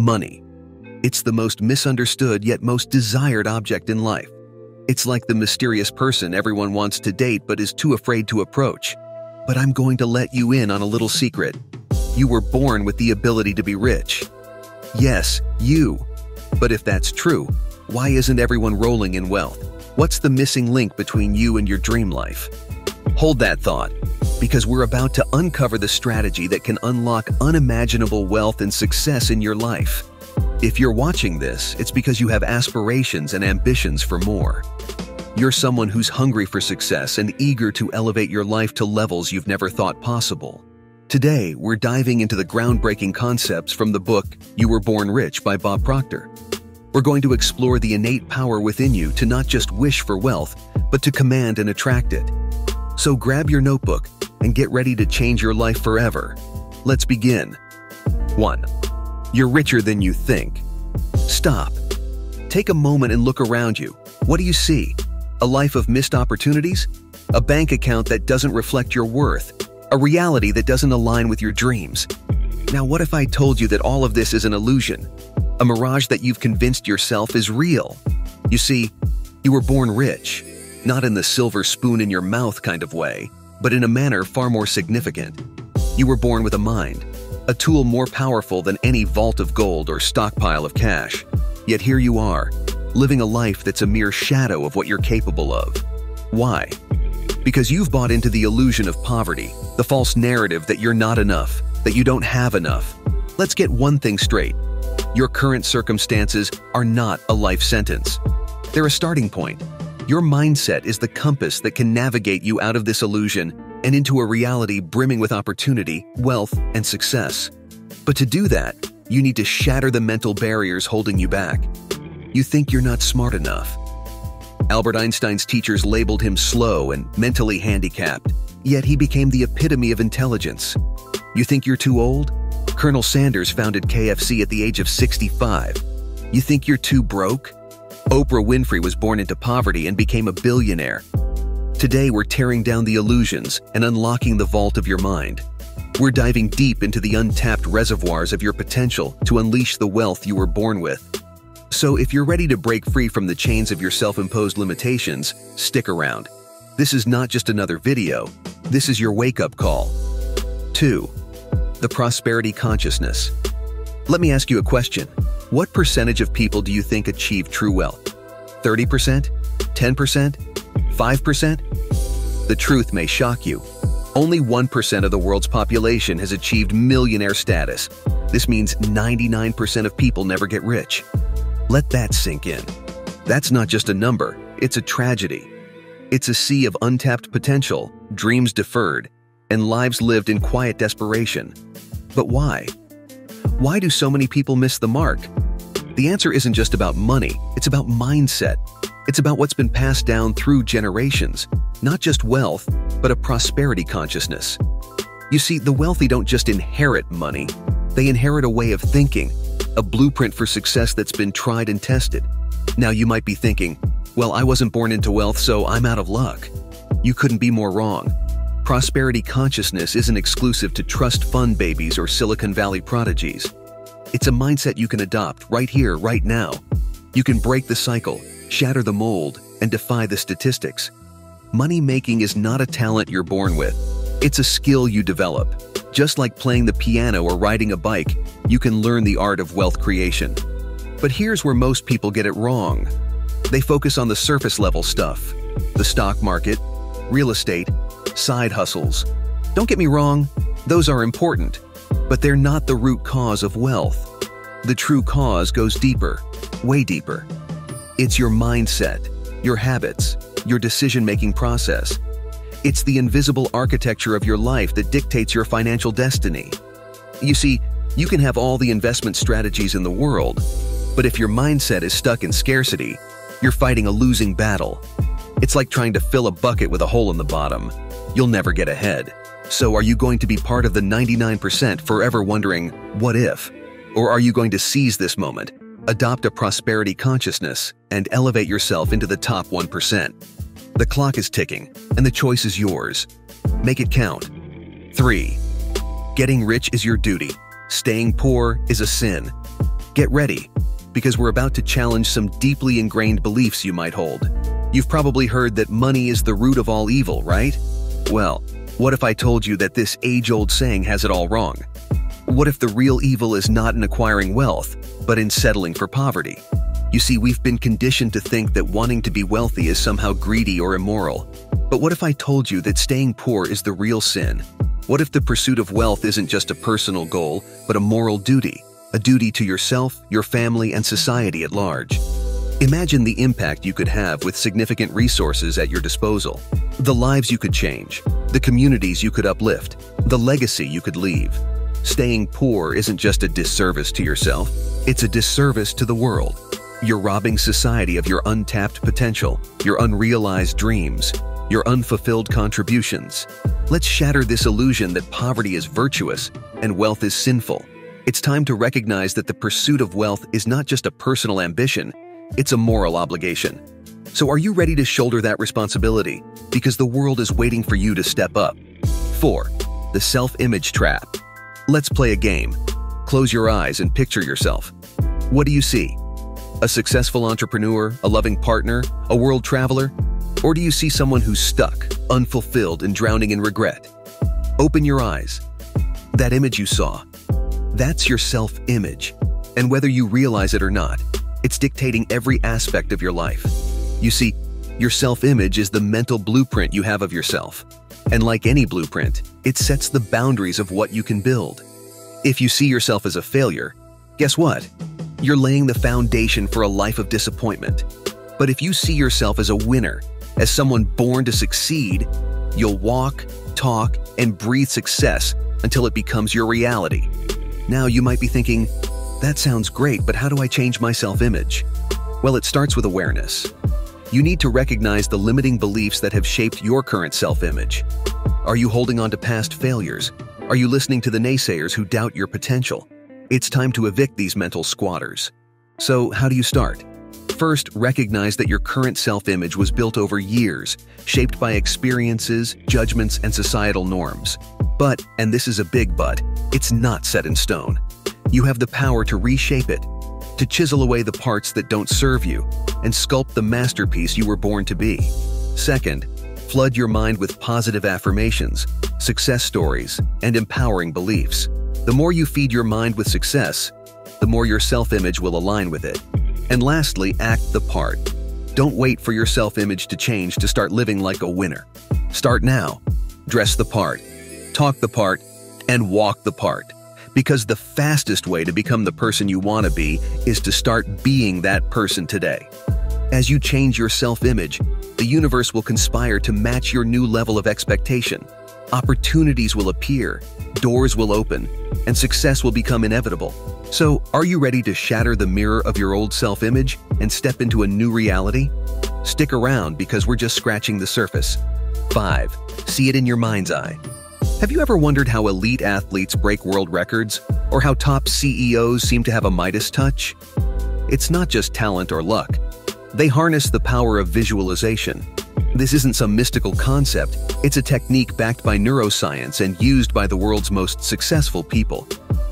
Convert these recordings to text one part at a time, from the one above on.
Money. It's the most misunderstood yet most desired object in life. It's like the mysterious person everyone wants to date but is too afraid to approach. But I'm going to let you in on a little secret. You were born with the ability to be rich. Yes, you. But if that's true, why isn't everyone rolling in wealth? What's the missing link between you and your dream life? Hold that thought, because we're about to uncover the strategy that can unlock unimaginable wealth and success in your life. If you're watching this, it's because you have aspirations and ambitions for more. You're someone who's hungry for success and eager to elevate your life to levels you've never thought possible. Today, we're diving into the groundbreaking concepts from the book You Were Born Rich by Bob Proctor. We're going to explore the innate power within you to not just wish for wealth, but to command and attract it. So grab your notebook and get ready to change your life forever. Let's begin. 1. You're richer than you think. Stop. Take a moment and look around you. What do you see? A life of missed opportunities? A bank account that doesn't reflect your worth? A reality that doesn't align with your dreams? Now, what if I told you that all of this is an illusion? A mirage that you've convinced yourself is real? You see, you were born rich, not in the silver spoon in your mouth kind of way, but in a manner far more significant. You were born with a mind, a tool more powerful than any vault of gold or stockpile of cash. Yet here you are, living a life that's a mere shadow of what you're capable of. Why? Because you've bought into the illusion of poverty, the false narrative that you're not enough, that you don't have enough. Let's get one thing straight. Your current circumstances are not a life sentence. They're a starting point. Your mindset is the compass that can navigate you out of this illusion and into a reality brimming with opportunity, wealth, and success. But to do that, you need to shatter the mental barriers holding you back. You think you're not smart enough. Albert Einstein's teachers labeled him slow and mentally handicapped, yet he became the epitome of intelligence. You think you're too old? Colonel Sanders founded KFC at the age of 65. You think you're too broke? Oprah Winfrey was born into poverty and became a billionaire. Today, we're tearing down the illusions and unlocking the vault of your mind. We're diving deep into the untapped reservoirs of your potential to unleash the wealth you were born with. So, if you're ready to break free from the chains of your self imposed limitations, stick around. This is not just another video, this is your wake up call. 2. The Prosperity Consciousness. Let me ask you a question. What percentage of people do you think achieve true wealth? 30%? 10%? 5%? The truth may shock you. Only 1% of the world's population has achieved millionaire status. This means 99% of people never get rich. Let that sink in. That's not just a number, it's a tragedy. It's a sea of untapped potential, dreams deferred, and lives lived in quiet desperation. But why? Why do so many people miss the mark? The answer isn't just about money, it's about mindset. It's about what's been passed down through generations, not just wealth, but a prosperity consciousness. You see, the wealthy don't just inherit money, they inherit a way of thinking, a blueprint for success that's been tried and tested. Now, you might be thinking, well, I wasn't born into wealth, so I'm out of luck. You couldn't be more wrong. Prosperity consciousness isn't exclusive to trust fund babies or Silicon Valley prodigies. It's a mindset you can adopt right here, right now. You can break the cycle, shatter the mold, and defy the statistics. Money making is not a talent you're born with, it's a skill you develop. Just like playing the piano or riding a bike, you can learn the art of wealth creation. But here's where most people get it wrong they focus on the surface level stuff the stock market, real estate, side hustles. Don't get me wrong, those are important, but they're not the root cause of wealth. The true cause goes deeper, way deeper. It's your mindset, your habits, your decision making process. It's the invisible architecture of your life that dictates your financial destiny. You see, you can have all the investment strategies in the world, but if your mindset is stuck in scarcity, you're fighting a losing battle. It's like trying to fill a bucket with a hole in the bottom. You'll never get ahead. So, are you going to be part of the 99% forever wondering, what if? Or are you going to seize this moment Adopt a prosperity consciousness and elevate yourself into the top 1%. The clock is ticking, and the choice is yours. Make it count. 3. Getting rich is your duty. Staying poor is a sin. Get ready, because we're about to challenge some deeply ingrained beliefs you might hold. You've probably heard that money is the root of all evil, right? Well, what if I told you that this age-old saying has it all wrong? What if the real evil is not in acquiring wealth, but in settling for poverty? You see, we've been conditioned to think that wanting to be wealthy is somehow greedy or immoral. But what if I told you that staying poor is the real sin? What if the pursuit of wealth isn't just a personal goal, but a moral duty? A duty to yourself, your family, and society at large. Imagine the impact you could have with significant resources at your disposal. The lives you could change, the communities you could uplift, the legacy you could leave. Staying poor isn't just a disservice to yourself, it's a disservice to the world. You're robbing society of your untapped potential, your unrealized dreams, your unfulfilled contributions. Let's shatter this illusion that poverty is virtuous and wealth is sinful. It's time to recognize that the pursuit of wealth is not just a personal ambition, it's a moral obligation. So are you ready to shoulder that responsibility? Because the world is waiting for you to step up. 4. The self-image trap. Let's play a game. Close your eyes and picture yourself. What do you see? A successful entrepreneur, a loving partner, a world traveler? Or do you see someone who's stuck, unfulfilled, and drowning in regret? Open your eyes. That image you saw, that's your self-image. And whether you realize it or not, it's dictating every aspect of your life. You see, your self-image is the mental blueprint you have of yourself. And like any blueprint, it sets the boundaries of what you can build. If you see yourself as a failure, guess what? You're laying the foundation for a life of disappointment. But if you see yourself as a winner, as someone born to succeed, you'll walk, talk, and breathe success until it becomes your reality. Now you might be thinking, that sounds great, but how do I change my self-image? Well, it starts with awareness. You need to recognize the limiting beliefs that have shaped your current self-image. Are you holding on to past failures? Are you listening to the naysayers who doubt your potential? It's time to evict these mental squatters. So, how do you start? First, recognize that your current self-image was built over years, shaped by experiences, judgments, and societal norms. But, and this is a big but, it's not set in stone. You have the power to reshape it, to chisel away the parts that don't serve you, and sculpt the masterpiece you were born to be. Second, flood your mind with positive affirmations, success stories, and empowering beliefs. The more you feed your mind with success, the more your self-image will align with it. And lastly, act the part. Don't wait for your self-image to change to start living like a winner. Start now. Dress the part, talk the part, and walk the part. Because the fastest way to become the person you want to be is to start being that person today. As you change your self-image, the universe will conspire to match your new level of expectation. Opportunities will appear, doors will open, and success will become inevitable. So, are you ready to shatter the mirror of your old self-image and step into a new reality? Stick around because we're just scratching the surface. 5. See it in your mind's eye. Have you ever wondered how elite athletes break world records, or how top CEOs seem to have a Midas touch? It's not just talent or luck. They harness the power of visualization. This isn't some mystical concept, it's a technique backed by neuroscience and used by the world's most successful people.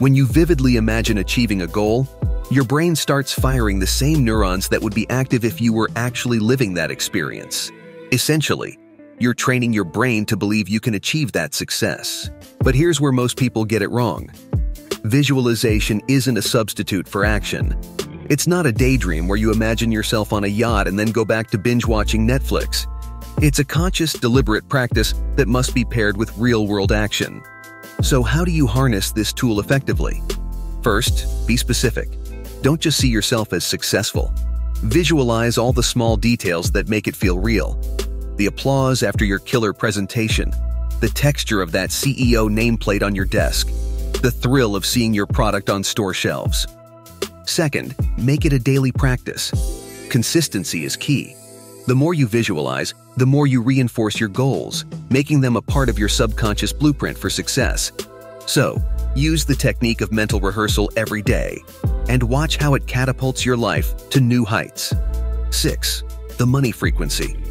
When you vividly imagine achieving a goal, your brain starts firing the same neurons that would be active if you were actually living that experience. Essentially, you're training your brain to believe you can achieve that success. But here's where most people get it wrong. Visualization isn't a substitute for action. It's not a daydream where you imagine yourself on a yacht and then go back to binge-watching Netflix. It's a conscious, deliberate practice that must be paired with real-world action. So how do you harness this tool effectively? First, be specific. Don't just see yourself as successful. Visualize all the small details that make it feel real the applause after your killer presentation, the texture of that CEO nameplate on your desk, the thrill of seeing your product on store shelves. Second, make it a daily practice. Consistency is key. The more you visualize, the more you reinforce your goals, making them a part of your subconscious blueprint for success. So, use the technique of mental rehearsal every day and watch how it catapults your life to new heights. 6. The money frequency.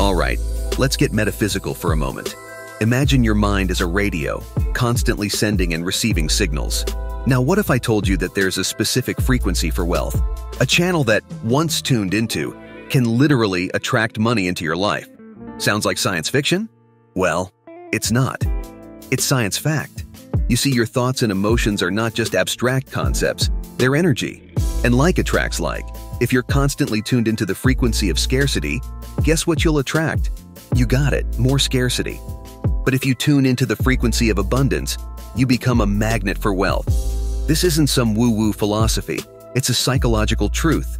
All right, let's get metaphysical for a moment. Imagine your mind as a radio, constantly sending and receiving signals. Now, what if I told you that there's a specific frequency for wealth? A channel that, once tuned into, can literally attract money into your life. Sounds like science fiction? Well, it's not. It's science fact. You see, your thoughts and emotions are not just abstract concepts, they're energy. And like attracts like. If you're constantly tuned into the frequency of scarcity, guess what you'll attract? You got it, more scarcity. But if you tune into the frequency of abundance, you become a magnet for wealth. This isn't some woo-woo philosophy, it's a psychological truth.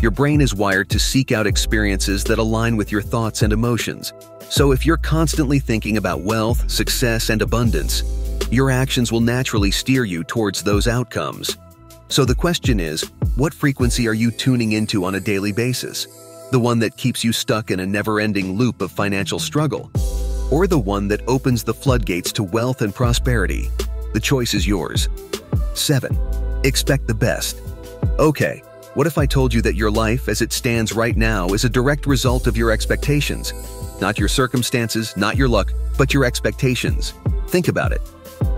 Your brain is wired to seek out experiences that align with your thoughts and emotions. So if you're constantly thinking about wealth, success, and abundance, your actions will naturally steer you towards those outcomes. So the question is, what frequency are you tuning into on a daily basis? The one that keeps you stuck in a never-ending loop of financial struggle? Or the one that opens the floodgates to wealth and prosperity? The choice is yours. 7. Expect the best. Okay, what if I told you that your life as it stands right now is a direct result of your expectations? Not your circumstances, not your luck, but your expectations. Think about it.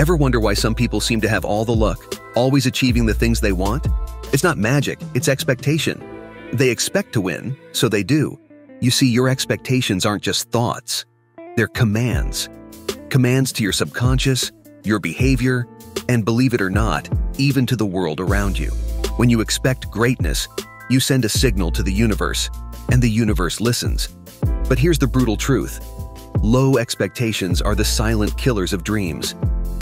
Ever wonder why some people seem to have all the luck, always achieving the things they want? It's not magic, it's expectation. They expect to win, so they do. You see, your expectations aren't just thoughts, they're commands. Commands to your subconscious, your behavior, and believe it or not, even to the world around you. When you expect greatness, you send a signal to the universe, and the universe listens. But here's the brutal truth. Low expectations are the silent killers of dreams.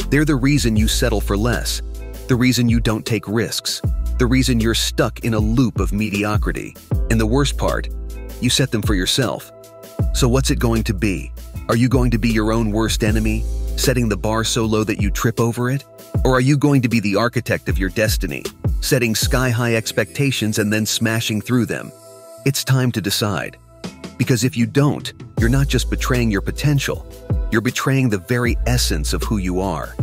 They're the reason you settle for less, the reason you don't take risks, the reason you're stuck in a loop of mediocrity. And the worst part, you set them for yourself. So what's it going to be? Are you going to be your own worst enemy, setting the bar so low that you trip over it? Or are you going to be the architect of your destiny, setting sky-high expectations and then smashing through them? It's time to decide. Because if you don't, you're not just betraying your potential, you're betraying the very essence of who you are.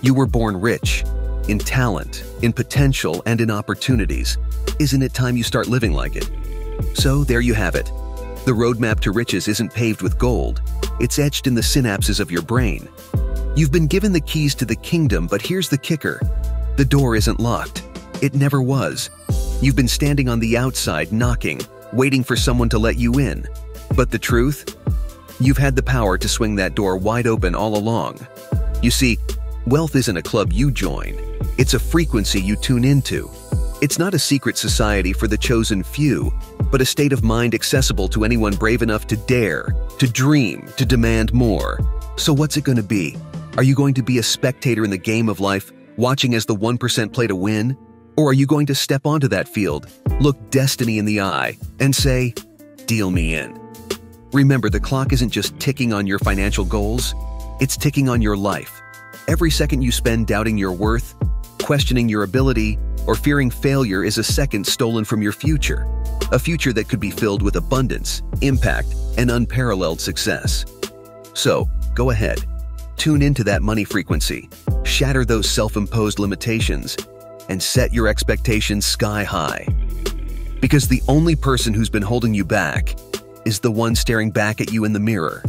You were born rich, in talent, in potential, and in opportunities. Isn't it time you start living like it? So there you have it. The roadmap to riches isn't paved with gold, it's etched in the synapses of your brain. You've been given the keys to the kingdom, but here's the kicker. The door isn't locked. It never was. You've been standing on the outside, knocking, waiting for someone to let you in. But the truth? You've had the power to swing that door wide open all along. You see, wealth isn't a club you join. It's a frequency you tune into. It's not a secret society for the chosen few, but a state of mind accessible to anyone brave enough to dare, to dream, to demand more. So what's it going to be? Are you going to be a spectator in the game of life, watching as the 1% play to win? Or are you going to step onto that field, look destiny in the eye, and say, deal me in? Remember, the clock isn't just ticking on your financial goals, it's ticking on your life. Every second you spend doubting your worth, questioning your ability, or fearing failure is a second stolen from your future. A future that could be filled with abundance, impact, and unparalleled success. So, go ahead. Tune into that money frequency, shatter those self-imposed limitations, and set your expectations sky high. Because the only person who's been holding you back is the one staring back at you in the mirror.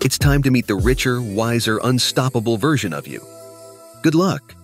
It's time to meet the richer, wiser, unstoppable version of you. Good luck.